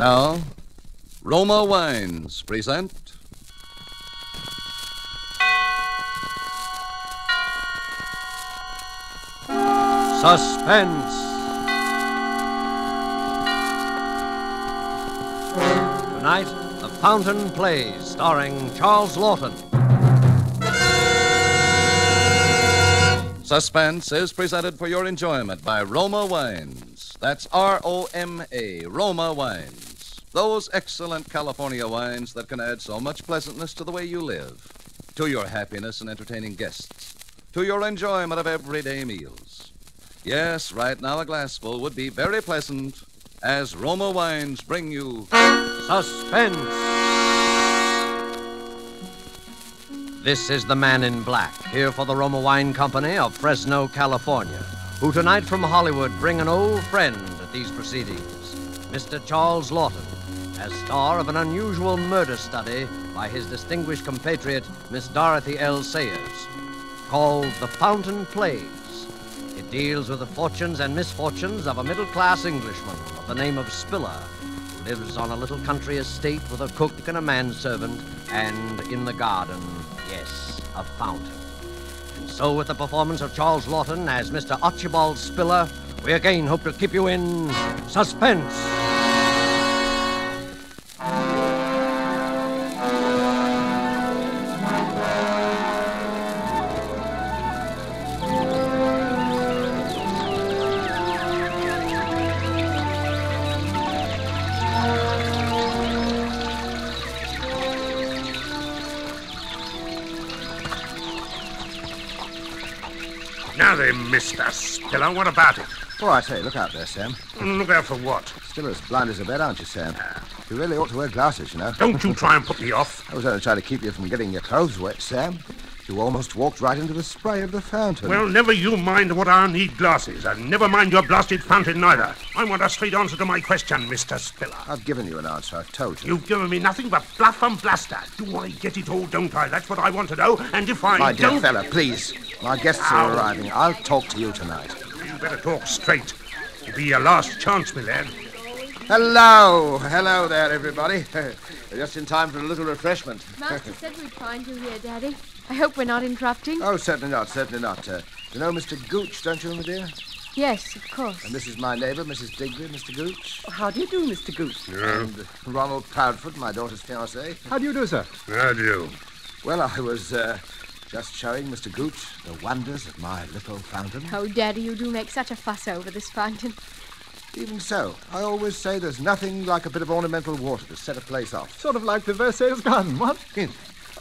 Now, Roma Wines present. Suspense. Tonight, The Fountain Plays, starring Charles Laughton. Suspense is presented for your enjoyment by Roma Wines. That's R O M A, Roma Wines. Those excellent California wines that can add so much pleasantness to the way you live, to your happiness in entertaining guests, to your enjoyment of everyday meals. Yes, right now a glassful would be very pleasant as Roma Wines bring you Suspense. This is the man in black, here for the Roma Wine Company of Fresno, California, who tonight from Hollywood bring an old friend at these proceedings, Mr. Charles Laughton, as star of an unusual murder study by his distinguished compatriot, Miss Dorothy L. Sayers, called The Fountain Plays. It deals with the fortunes and misfortunes of a middle class Englishman of the name of Spiller, who lives on a little country estate with a cook and a manservant, and in the garden, yes, a fountain. And so, with the performance of Charles Laughton as Mr. Archibald Spiller, we again hope to keep you in suspense. Now then, Mr. Spiller, what about it? Oh, All right, hey, look out there, Sam. Mm, look out for what? Still as blind as a bat, aren't you, Sam? You really ought to wear glasses, you know. Don't you try and put me off. I was only trying to keep you from getting your clothes wet, Sam. You almost walked right into the spray of the fountain. Well, never you mind what I need glasses, and never mind your blasted fountain neither. I want a straight answer to my question, Mr. Spiller. I've given you an answer. I've told you. You've given me nothing but bluff and bluster. Do I get it all, don't I? That's what I want to know. And if I My dear don't... fella, please. My guests Ow. are arriving. I'll talk to you tonight. You better talk straight. It'll be your last chance, my lad. Hello. Hello there, everybody. Just in time for a little refreshment. Master said we'd find you here, Daddy. I hope we're not interrupting. Oh, certainly not, certainly not. Uh, you know Mr. Gooch, don't you, my dear? Yes, of course. And this is my neighbour, Mrs. Digby, Mr. Gooch. How do you do, Mr. Goose? And uh, Ronald Proudfoot, my daughter's fiancé. How do you do, sir? How do. You? Well, I was uh, just showing Mr. Gooch the wonders of my little fountain. Oh, Daddy, you do make such a fuss over this fountain. Even so, I always say there's nothing like a bit of ornamental water to set a place off. Sort of like the Versailles garden, what?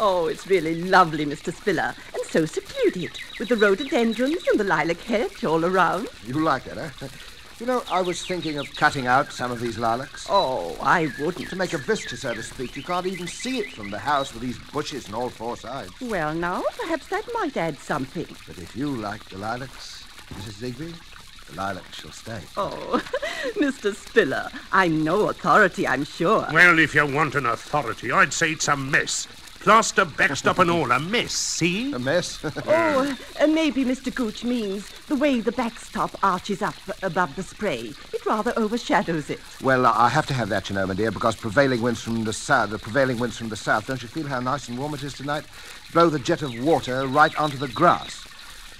Oh, it's really lovely, Mr. Spiller, and so secluded, with the rhododendrons and the lilac hedge all around. You like it, eh? You know, I was thinking of cutting out some of these lilacs. Oh, I wouldn't. To make a vista, so to speak. You can't even see it from the house with these bushes on all four sides. Well, now, perhaps that might add something. But if you like the lilacs, Mrs. Digby, the lilacs shall stay. Oh, Mr. Spiller, I'm no authority, I'm sure. Well, if you want an authority, I'd say it's a mess. Plaster, backstop, and all a mess, see? A mess? Oh, uh, maybe Mr. Gooch means the way the backstop arches up above the spray. It rather overshadows it. well, I have to have that, you know, my dear, because prevailing winds from the south, the prevailing winds from the south, don't you feel how nice and warm it is tonight? Blow the jet of water right onto the grass.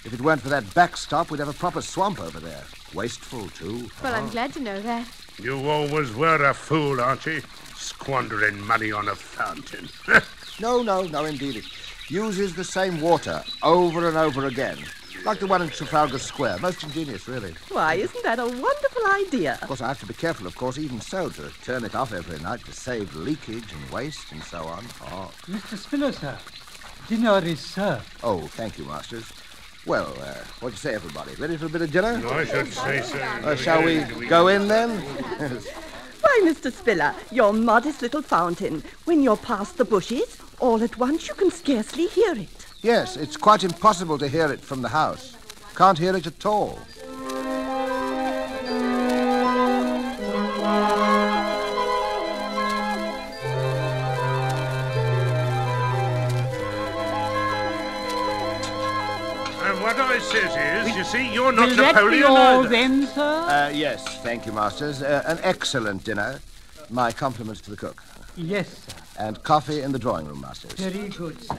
If it weren't for that backstop, we'd have a proper swamp over there. Wasteful, too. Well, I'm glad to know that. You always were a fool, Archie. Squandering money on a fountain. No, no, no, indeed. It uses the same water over and over again. Like the one in Trafalgar Square. Most ingenious, really. Why, isn't that a wonderful idea? Of course, I have to be careful, of course, even so, to turn it off every night to save leakage and waste and so on. Oh, Mr. Spiller, sir. Dinner is served. oh thank you, Masters. Well, uh, what do you say, everybody? Ready for a bit of dinner? I should say so. Uh, shall we go in then? Why, Mr. Spiller, your modest little fountain, when you're past the bushes, all at once you can scarcely hear it. yes, it's quite impossible to hear it from the house. Can't hear it at all. And what I says is, you see, you're not Will that be Napoleon all either. then, sir? Uh, yes, thank you, Masters. Uh, an excellent dinner. My compliments to the cook. Yes, sir. And coffee in the drawing room, masters. Very good, sir.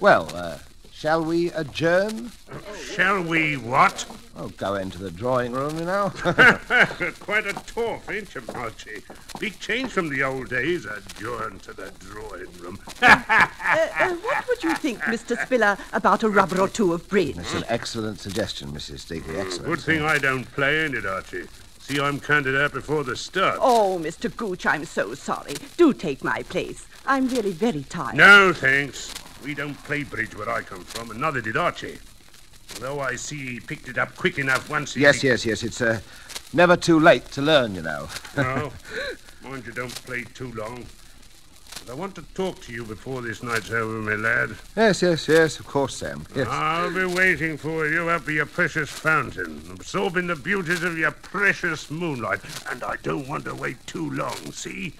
Well, uh, shall we adjourn? Shall we what? Oh, go into the drawing room, you know. Quite a toff, ain't you, Marchie? Big change from the old days. Adjourn to the drawing room. Uh, uh, what would you think, Mr. Spiller, about a rubber or two of bridge? It's an excellent suggestion, Mrs. Digby. Excellent. Good thing I don't play, in it, Archie? See, I'm counted out before the start. Oh, Mr. Gooch, I'm so sorry. Do take my place. I'm really very tired. No, thanks. We don't play bridge where I come from, and neither did Archie. Though I see he picked it up quick enough once he... Yes, yes, yes. It's uh, never too late to learn, you know. No. Mind you don't play too long. But I want to talk to you before this night's over, my lad. yes, yes, yes. Of course, Sam. Yes. I'll be waiting for you up at your precious fountain, absorbing the beauties of your precious moonlight. And I don't want to wait too long, see?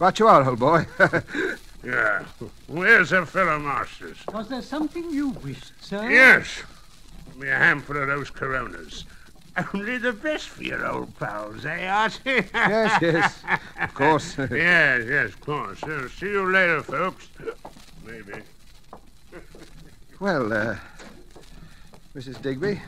Right you are, old boy. Yeah. Where's the fellow masters? Was there something you wished, sir? Yes. Give me a handful of those coronas. Only the best for your old pals, eh, Archie? yes, yes. Of course. yes, yes, of course. Uh, see you later, folks. Maybe. well, uh, Mrs. Digby,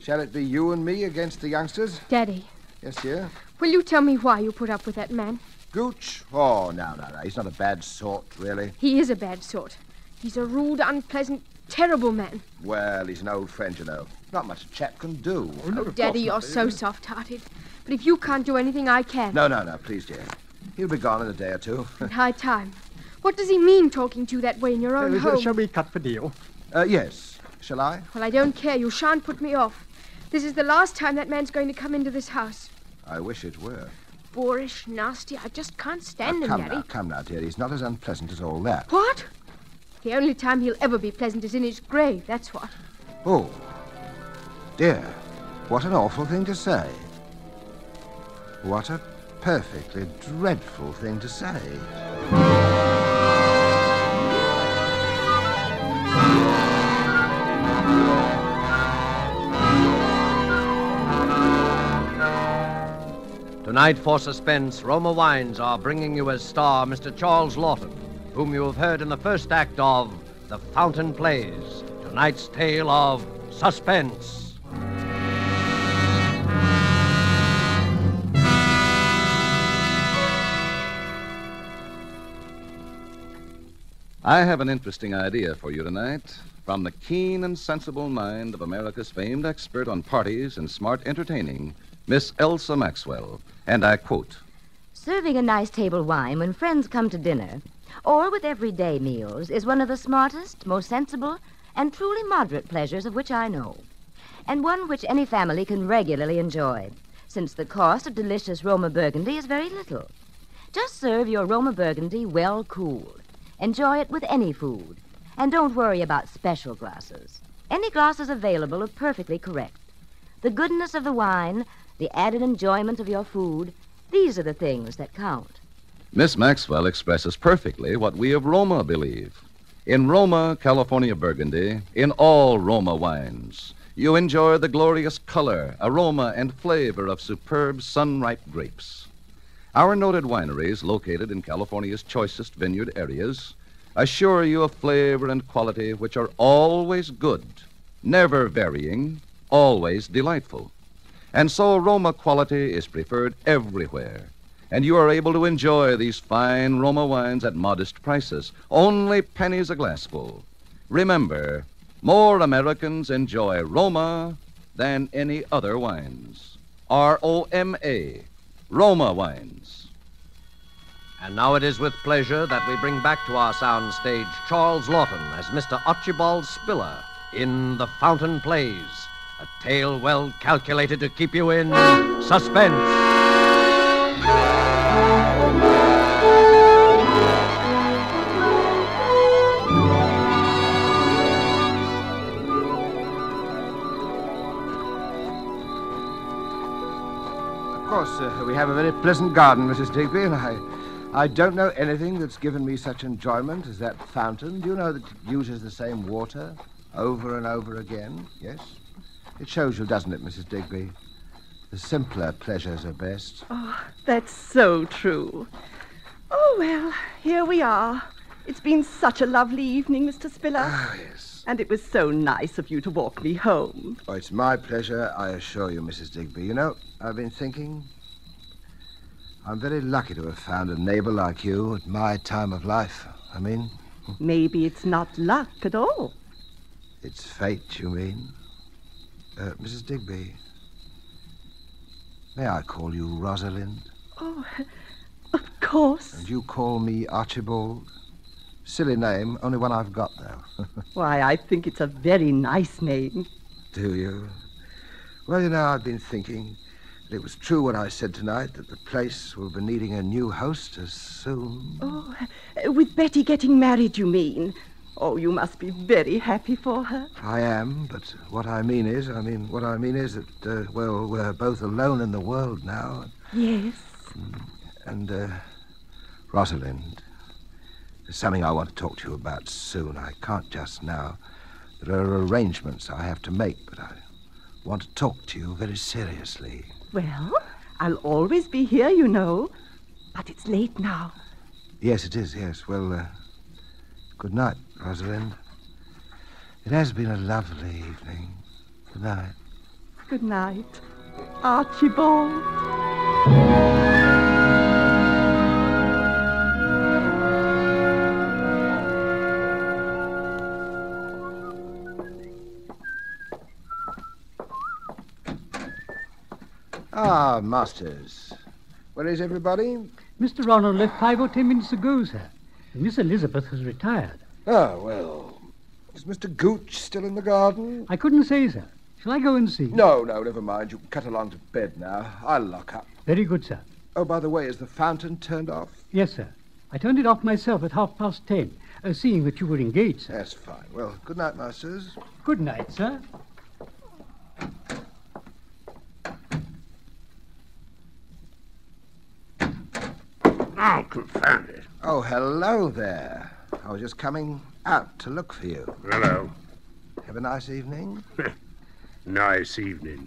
shall it be you and me against the youngsters? Daddy, Yes, dear. will you tell me why you put up with that man? Gooch? Oh, no, no, no. He's not a bad sort, really. He is a bad sort. He's a rude, unpleasant, terrible man. Well, he's an old friend, you know. Not much a chap can do. Oh, Daddy, you're so soft-hearted. But if you can't do anything, I can. No, no, no, please, dear. He'll be gone in a day or two. In high time. What does he mean talking to you that way in your own Uh, home? shall we cut the deal? Uh, yes. Shall I? Well, I don't care. You shan't put me off. This is the last time that man's going to come into this house. I wish it were. Boorish, nasty. I just can't stand Now, him, come Daddy. now, come now, dear. He's not as unpleasant as all that. What? The only time he'll ever be pleasant is in his grave, that's what. Oh, dear. What an awful thing to say. What a perfectly dreadful thing to say. Tonight, for suspense, Roma Wines are bringing you as star Mr. Charles Laughton, whom you have heard in the first act of The Fountain Plays. Tonight's tale of suspense. I have an interesting idea for you tonight from the keen and sensible mind of America's famed expert on parties and smart entertaining, Miss Elsa Maxwell. And I quote Serving a nice table wine when friends come to dinner, or with everyday meals, is one of the smartest, most sensible, and truly moderate pleasures of which I know, and one which any family can regularly enjoy, since the cost of delicious Roma Burgundy is very little. Just serve your Roma Burgundy well cooled. Enjoy it with any food, and don't worry about special glasses. Any glasses available are perfectly correct. The goodness of the wine, the added enjoyment of your food, these are the things that count. Miss Maxwell expresses perfectly what we of Roma believe. In Roma, California Burgundy, in all Roma wines, you enjoy the glorious color, aroma, and flavor of superb sun-ripe grapes. Our noted wineries, located in California's choicest vineyard areas, assure you of flavor and quality which are always good, never varying, always delightful. And so Roma quality is preferred everywhere. And you are able to enjoy these fine Roma wines at modest prices, only pennies a glassful. Remember, more Americans enjoy Roma than any other wines. R O M A, Roma wines. And now it is with pleasure that we bring back to our sound stage Charles Laughton as Mr. Archibald Spiller in The Fountain Plays, a tale well calculated to keep you in suspense. Of course, uh, we have a very pleasant garden, Mrs. Digby, and I, I don't know anything that's given me such enjoyment as that fountain. Do you know that it uses the same water over and over again? Yes? It shows you, doesn't it, Mrs. Digby? The simpler pleasures are best. Oh, that's so true. Oh, well, here we are. It's been such a lovely evening, Mr. Spiller. Ah, yes. And it was so nice of you to walk me home. Oh, it's my pleasure, I assure you, Mrs. Digby. You know, I've been thinking. I'm very lucky to have found a neighbor like you at my time of life. I mean, Maybe it's not luck at all. it's fate, you mean? Uh, Mrs. Digby, may I call you Rosalind? Oh, of course. And you call me Archibald? Silly name, only one I've got, though. Why, I think it's a very nice name. Do you? Well, you know, I've been thinking it was true what I said tonight that the place will be needing a new hostess soon. Oh, with Betty getting married, you mean? Oh, you must be very happy for her. I am, but what I mean is, I mean, what I mean is that, uh, well, we're both alone in the world now. Yes. And, uh, Rosalind, there's something I want to talk to you about soon. I can't just now. There are arrangements I have to make, but I want to talk to you very seriously. Well, I'll always be here, you know. But it's late now. Yes, it is, yes. Well, uh, good night, Rosalind. It has been a lovely evening. Good night. Good night, Archibald. Ah, Masters. Where is everybody? Mr. Ronald left five or ten minutes ago, sir. And Miss Elizabeth has retired. Ah, well. Is Mr. Gooch still in the garden? I couldn't say, sir. Shall I go and see? No, no, never mind. You can cut along to bed now. I'll lock up. Very good, sir. Oh, by the way, is the fountain turned off? Yes, sir. I turned it off myself at half past ten, uh, seeing that you were engaged, sir. That's fine. Well, good night, Masters. Good night, sir. Oh, confound it. Oh, hello there. I was just coming out to look for you. Hello. Have a nice evening. Nice evening.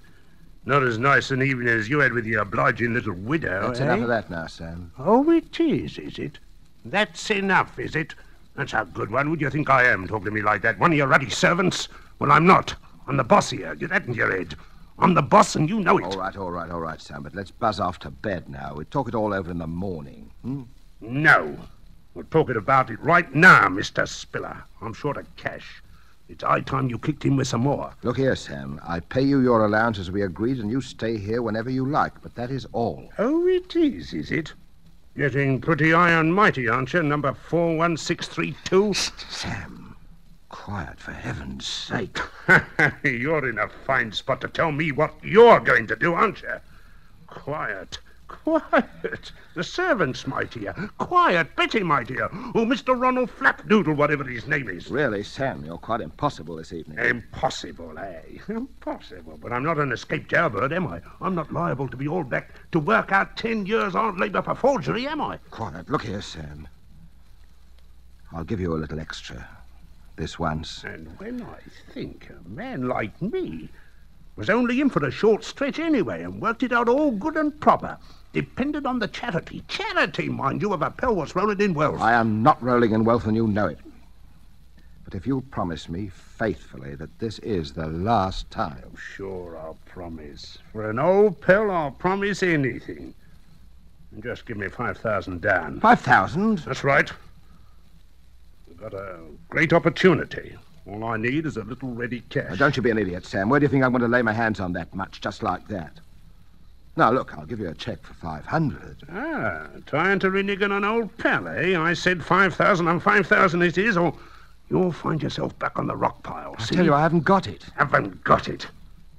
Not as nice an evening as you had with your obliging little widow, That's eh? enough of that now, Sam. Oh, it is, is it? That's enough, is it? That's a good one. Would you think I am, talking to me like that? One of your ruddy servants? Well, I'm not. I'm the boss here. Get that in your head. I'm the boss, and you know it. All right, all right, all right, Sam, but let's buzz off to bed now. We'll talk it all over in the morning. Hmm? No. We're talking about it right now, Mr. Spiller. I'm short of cash. It's high time you kicked in with some more. Look here, Sam. I pay you your allowance as we agreed, and you stay here whenever you like, but that is all. Oh, it is, is it? Getting pretty high and mighty, aren't you? Number 41632? Sam, quiet, for heaven's sake. you're in a fine spot to tell me what you're going to do, aren't you? Quiet. Quiet. The servants, my dear. Quiet. Betty, my dear. Oh, Mr. Ronald Flapdoodle, whatever his name is. Really, Sam, you're quite impossible this evening. Impossible, eh? Impossible. But I'm not an escaped jailbird, am I? I'm not liable to be hauled back to work out ten years hard labor for forgery, am I? Quiet. Look here, Sam. I'll give you a little extra. This once. And when I think a man like me was only in for a short stretch anyway and worked it out all good and proper, depended on the charity, charity, mind you, of a pill was rolling in wealth. I am not rolling in wealth, and you know it. But if you'll promise me faithfully that this is the last time. Oh, sure, I'll promise. For an old pill, I'll promise anything. And just give me 5,000 down. Five thousand? That's right. Got a great opportunity. All I need is a little ready cash. Now, don't you be an idiot, Sam. Where do you think I'm going to lay my hands on that much, just like that? Now, look, I'll give you a check for 500. Ah, trying to renege on an old pal, eh? I said 5,000 and 5,000 it is, or you'll find yourself back on the rock pile. I See? tell you, I haven't got it. haven't got it.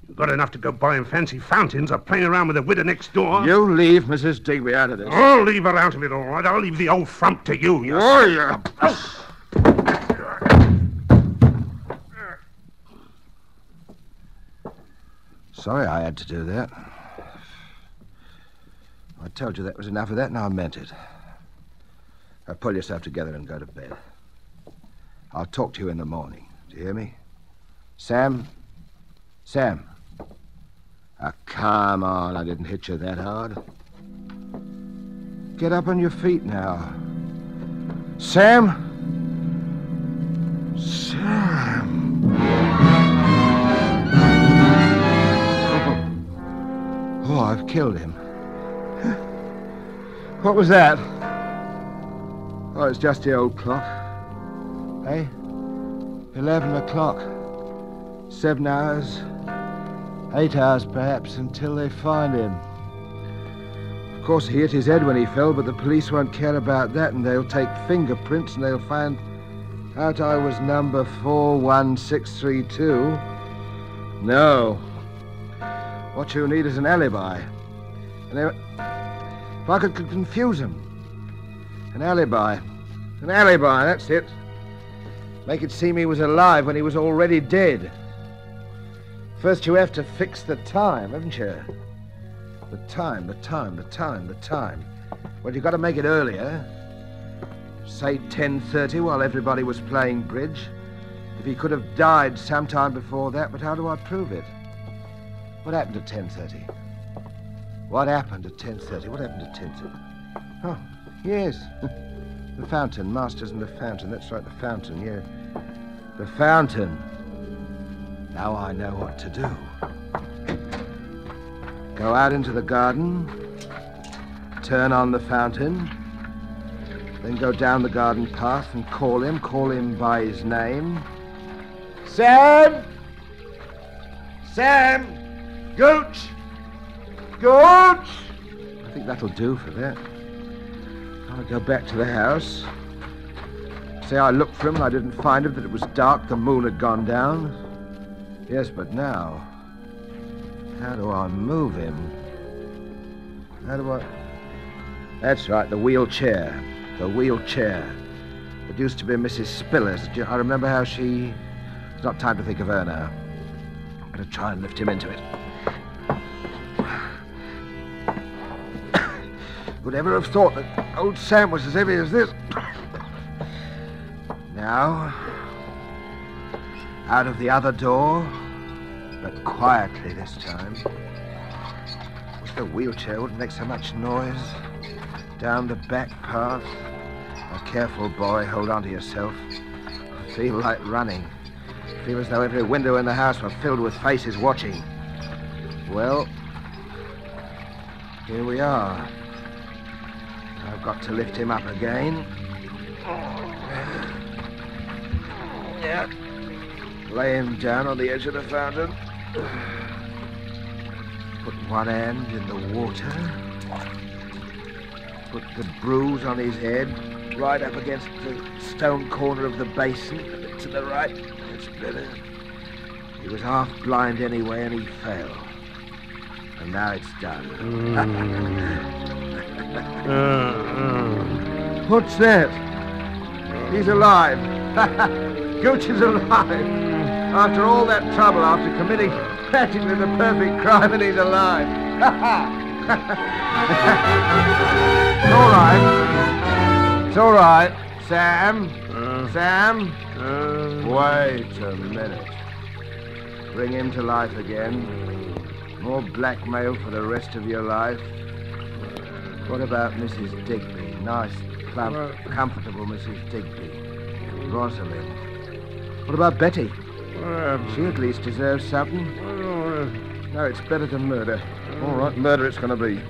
You've got enough to go buying fancy fountains or playing around with the widow next door. You leave Mrs. Digby out of this. I'll leave her out of it, all right. I'll leave the old frump to you. you Oh, yeah. Sorry I had to do that. I told you that was enough of that, and I meant it. Now pull yourself together and go to bed. I'll talk to you in the morning. Do you hear me? Sam? Sam? Ah, come on. I didn't hit you that hard. Get up on your feet now. Sam? Sam. Oh, oh, I've killed him. What was that? Oh, it's just the old clock. Hey? Eleven o'clock. Seven hours. Eight hours, perhaps, until they find him. Of course, he hit his head when he fell, but the police won't care about that, and they'll take fingerprints, and they'll find out I was number 41632. No. What you need is an alibi. And if I could, could confuse him. An alibi. An alibi, that's it. Make it seem he was alive when he was already dead. First, you have to fix the time, haven't you? The time, the time, the time, the time. Well, you've got to make it earlier. Say 10.30 while everybody was playing bridge. If he could have died sometime before that, but how do I prove it? What happened at 10.30? What happened at 10.30? What happened at 10.30? Oh, yes. the fountain. Masters and the fountain. That's right, the fountain, yeah. The fountain. Now I know what to do. Go out into the garden, turn on the fountain, then go down the garden path and call him, call him by his name. Sam! Sam! Gooch! Gooch! I think that'll do for that. I'll go back to the house. Say I looked for him and I didn't find him, that it was dark, the moon had gone down. Yes, but now. How do I move him? How do I. That's right, the wheelchair. The wheelchair. It used to be Mrs. Spiller's. I remember how she. It's not time to think of her now. Better try and lift him into it. Would ever have thought that old Sam was as heavy as this? Now, out of the other door, but quietly this time. Wish the wheelchair wouldn't make so much noise. Down the back path. A careful boy, hold on to yourself. I feel like running. Feel as though every window in the house were filled with faces watching. Well, here we are. I've got to lift him up again. Yeah. Lay him down on the edge of the fountain. Put one hand in the water. Put the bruise on his head, right up against the stone corner of the basin, a bit to the right. That's better. He was half blind anyway, and he fell. And now it's done. Mm. What's that? He's alive. Gooch is alive. After all that trouble, after committing practically the perfect crime, and he's alive. It's all right. It's all right. Sam. Uh. Sam. Uh. Wait a minute. Bring him to life again. More blackmail for the rest of your life. What about Mrs. Digby? Nice, plump, comfortable Mrs. Digby. Rosalind. What about Betty? She at least deserves something. Uh, no, it's better than murder. All right, murder it's going to be.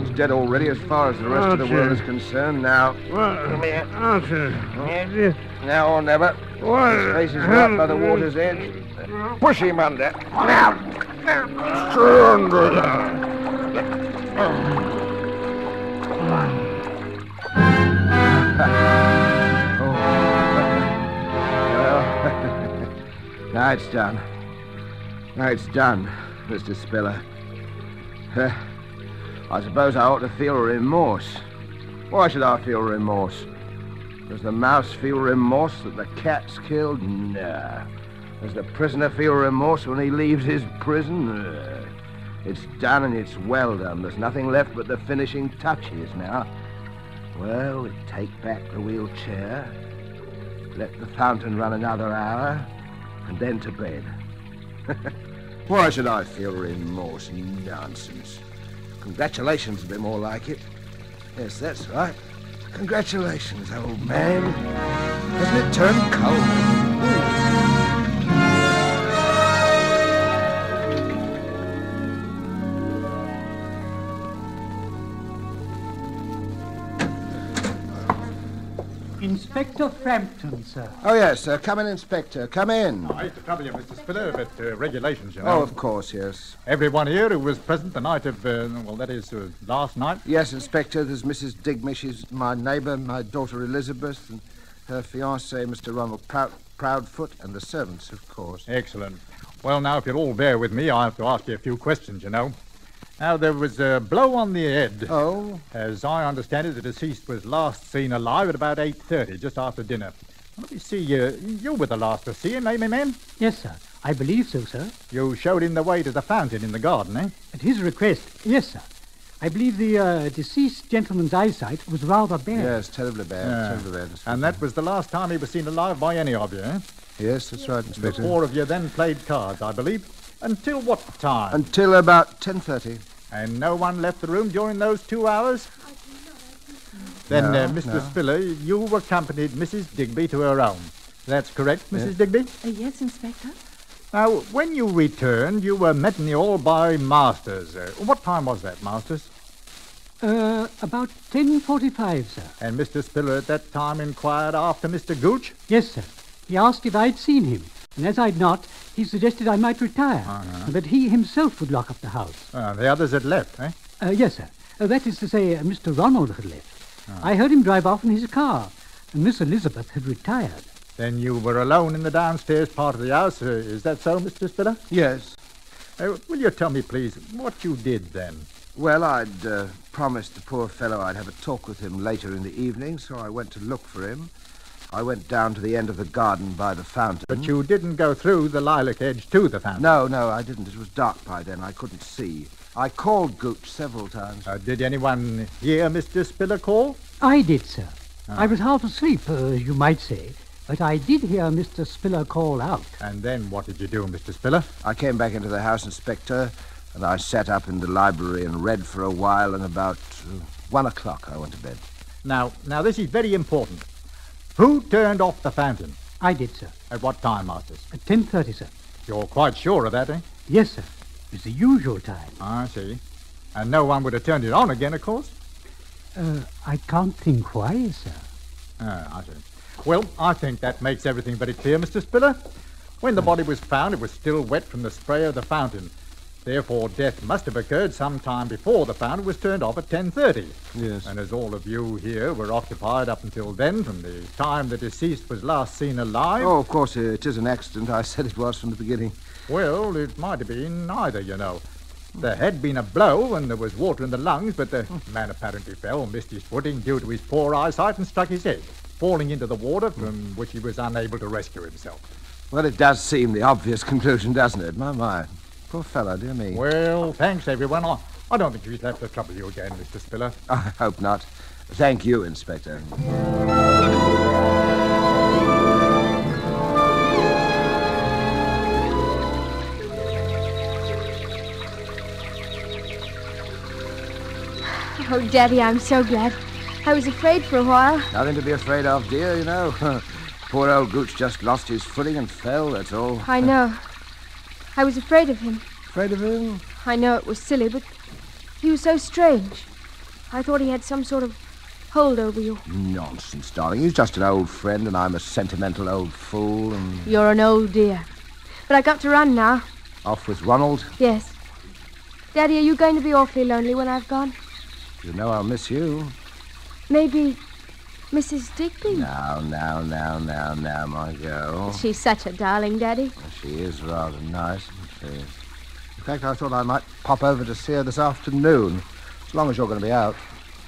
He's dead already as far as the rest of the world is concerned. Now, come here. Now or never. His face is right by the uh, water's edge. Push him under. Now. Well, now it's done. Now it's done, Mr. Spiller. Uh, I suppose I ought to feel remorse. Why should I feel remorse? Does the mouse feel remorse that the cat's killed? Nah. Does the prisoner feel remorse when he leaves his prison? It's done and it's well done. There's nothing left but the finishing touches now. Well, we take back the wheelchair, let the fountain run another hour, and then to bed. Why should I feel remorse? Nonsense. Congratulations would be more like it. Yes, that's right. Congratulations, old man. Hasn't it turned cold? Inspector Frampton, sir. Oh, yes, sir. Come in, Inspector. Come in. I hate to trouble you, Mr. Spiller, but uh, regulations, you know. Oh, of course, yes. Everyone here who was present the night of, uh, well, that is, uh, last night. Yes, Inspector, there's Mrs. Digby. She's my neighbour, my daughter Elizabeth, and her fiancé, Mr. Ronald Proud- Proudfoot, and the servants, of course. Excellent. Well, now, if you'll all bear with me, I have to ask you a few questions, you know. Now, there was a blow on the head. Oh? As I understand it, the deceased was last seen alive at about 8.30, just after dinner. Let me see, uh, you were the last to see him, eh, my man? Yes, sir. I believe so, sir. You showed him the way to the fountain in the garden, eh? At his request, yes, sir. I believe the uh, deceased gentleman's eyesight was rather bad. Yes, terribly bad, Yeah. terribly bad. And that was the last time he was seen alive by any of you, eh? Yes, that's right, Inspector. The four of you then played cards, I believe. Until what time? Until about 10.30. And no one left the room during those two hours? Then, No, uh, Mr. no. Spiller, you accompanied Mrs. Digby to her own. That's correct, Mrs. Yes. Digby? Uh, yes, Inspector? Now, when you returned, you were met in the hall by Masters. Uh, what time was that, Masters? Uh, about 10.45, sir. And Mr. Spiller at that time inquired after Mr. Gooch? Yes, sir. He asked if I'd seen him, and as I'd not, he suggested I might retire, and that he himself would lock up the house. Uh, the others had left, eh? Uh, yes, sir. Uh, that is to say, uh, Mr. Ronald had left. I heard him drive off in his car, and Miss Elizabeth had retired. Then you were alone in the downstairs part of the house. Uh, is that so, Mr. Spiller? Yes. Uh, will you tell me, please, what you did then? Well, I'd uh, promised the poor fellow I'd have a talk with him later in the evening, so I went to look for him. I went down to the end of the garden by the fountain. But you didn't go through the lilac hedge to the fountain. No, no, I didn't. It was dark by then. I couldn't see. I called Gooch several times. Uh, did anyone hear Mr. Spiller call? I did, sir. I was half asleep, uh, you might say, but I did hear Mr. Spiller call out. And then what did you do, Mr. Spiller? I came back into the house, Inspector, and I sat up in the library and read for a while, and about uh, one o'clock I went to bed. Now, now this is very important. Who turned off the fountain? I did, sir. At what time, Masters? At 10.30, sir. You're quite sure of that, eh? Yes, sir. It was the usual time. I see. And no one would have turned it on again, of course? Uh, I can't think why, sir. Ah, I see. Well, I think that makes everything very clear, Mr. Spiller. When the body was found, it was still wet from the spray of the fountain. Therefore, death must have occurred some time before the fountain was turned off at 10.30. Yes. And as all of you here were occupied up until then, from the time the deceased was last seen alive, Oh, of course, uh, it is an accident. I said it was from the beginning. well, it might have been neither, you know. There had been a blow and there was water in the lungs, but the man apparently fell, missed his footing due to his poor eyesight, and struck his head, falling into the water from which he was unable to rescue himself. Well, it does seem the obvious conclusion, doesn't it? My, my. Poor fellow, dear me. Well, thanks, everyone. I, I don't think he's left to trouble you again, Mr. Spiller. I hope not. Thank you, Inspector. Oh, Daddy, I'm so glad. I was afraid for a while. Nothing to be afraid of, dear, you know. Poor old Gooch just lost his footing and fell, that's all. I know. I was afraid of him. Afraid of him? I know it was silly, but he was so strange. I thought he had some sort of hold over you. Nonsense, darling. He's just an old friend, and I'm a sentimental old fool, and You're an old dear. But I've got to run now. off with Ronald. Yes. Daddy, are you going to be awfully lonely when I've gone? You know I'll miss you. Maybe Mrs. Digby? Now, now, now, now, now, my girl. She's such a darling, Daddy. She is rather nice, isn't she? In fact, I thought I might pop over to see her this afternoon, as long as you're going to be out.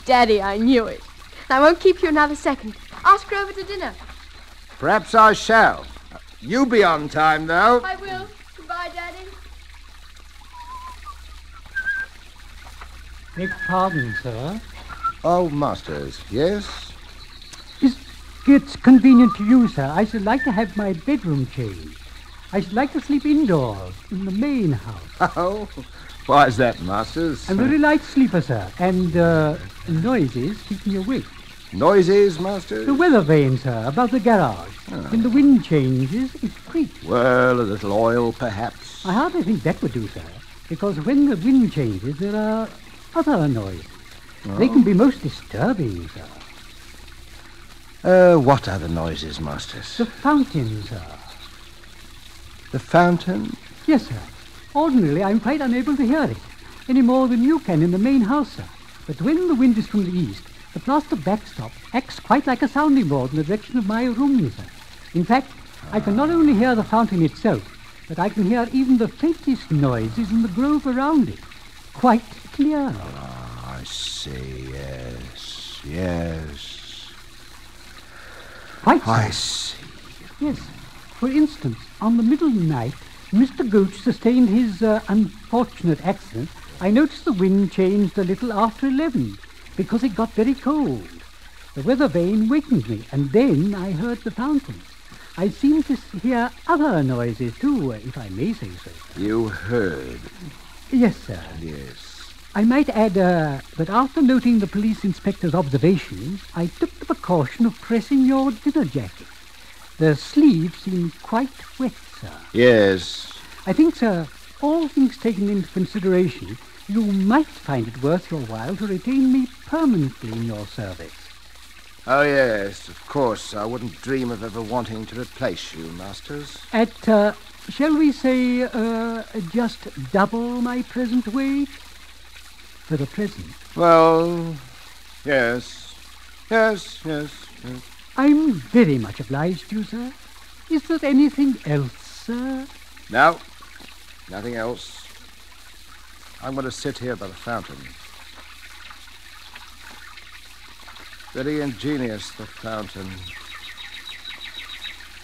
Daddy, I knew it. I won't keep you another second. Ask her over to dinner. Perhaps I shall. You be on time, though. I will. Goodbye, Daddy. Beg pardon, sir. Oh, Masters, yes? It's convenient to you, sir. I should like to have my bedroom changed. I should like to sleep indoors in the main house. Oh, why is that, Masters? I'm a very light sleeper, sir, and uh, noises keep me awake. Noises, Masters? The weather vane, sir, above the garage. When the wind changes, it creaks. Well, a little oil, perhaps. I hardly think that would do, sir, because when the wind changes, there are other noises. They can be most disturbing, sir. Uh, what other noises, Masters? The fountain, sir. The fountain? Yes, sir. Ordinarily, I'm quite unable to hear it, any more than you can in the main house, sir. But when the wind is from the east, the plaster backstop acts quite like a sounding board in the direction of my room, sir. In fact, I can not only hear the fountain itself, but I can hear even the faintest noises in the grove around it. Quite clear. Ah, I see, yes, yes. Quite, I see. Yes. For instance, on the middle night, Mr. Gooch sustained his uh, unfortunate accident. I noticed the wind changed a little after 11 because it got very cold. The weather vane wakened me, and then I heard the fountain. I seem to hear other noises too, if I may say so. You heard, Yes, sir. yes. I might add uh, that after noting the police inspector's observations, I took the precaution of pressing your dinner jacket. The sleeve seemed quite wet, sir. Yes. I think, sir, all things taken into consideration, you might find it worth your while to retain me permanently in your service. Oh, yes, of course. I wouldn't dream of ever wanting to replace you, Masters. At, uh, shall we say, uh, just double my present wage? For the present. Well, yes. Yes, yes, yes. I'm very much obliged to you, sir. Is there anything else, sir? No, nothing else. I'm going to sit here by the fountain. Very ingenious, the fountain.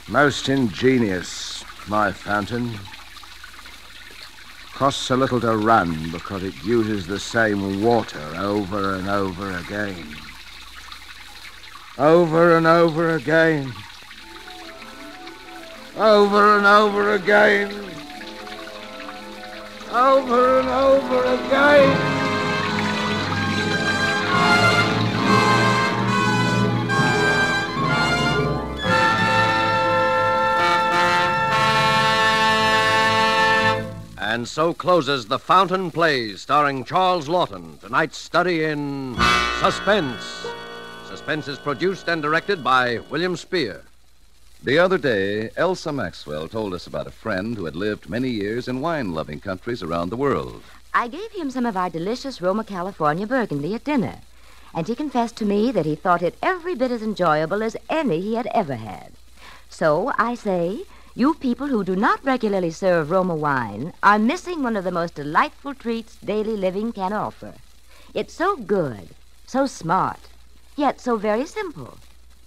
Most ingenious, my fountain. Costs a little to run because it uses the same water over and over again. Over and over again. Over and over again. Over and over again. And so closes The Fountain Plays, starring Charles Laughton, tonight's study in suspense. Suspense is produced and directed by William Spier. The other day, Elsa Maxwell told us about a friend who had lived many years in wine loving countries around the world. I gave him some of our delicious Roma, California Burgundy at dinner, and he confessed to me that he thought it every bit as enjoyable as any he had ever had. So I say, you people who do not regularly serve Roma wine are missing one of the most delightful treats daily living can offer. It's so good, so smart, yet so very simple.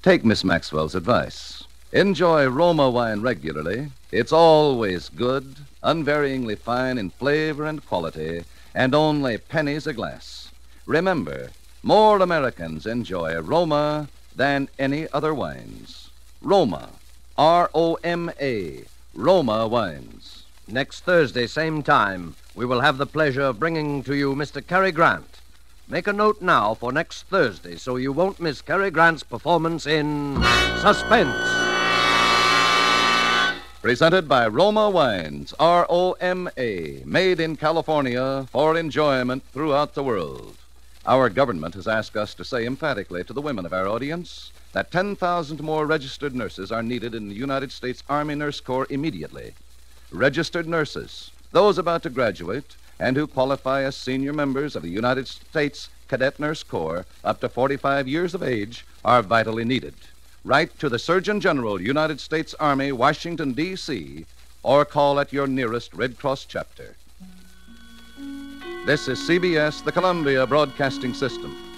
Take Miss Maxwell's advice. Enjoy Roma wine regularly. It's always good, unvaryingly fine in flavor and quality, and only pennies a glass. Remember, more Americans enjoy Roma than any other wines. Roma, R O M A, Roma wines. Next Thursday, same time, we will have the pleasure of bringing to you Mr. Cary Grant. Make a note now for next Thursday so you won't miss Cary Grant's performance in Suspense. Presented by Roma Wines, R O M A, made in California for enjoyment throughout the world. Our government has asked us to say emphatically to the women of our audience that 10,000 more registered nurses are needed in the United States Army Nurse Corps immediately. Registered nurses, those about to graduate and who qualify as senior members of the United States Cadet Nurse Corps up to 45 years of age, are vitally needed. Write to the Surgeon General, United States Army, Washington, D.C., or call at your nearest Red Cross chapter. This is CBS, the Columbia Broadcasting System.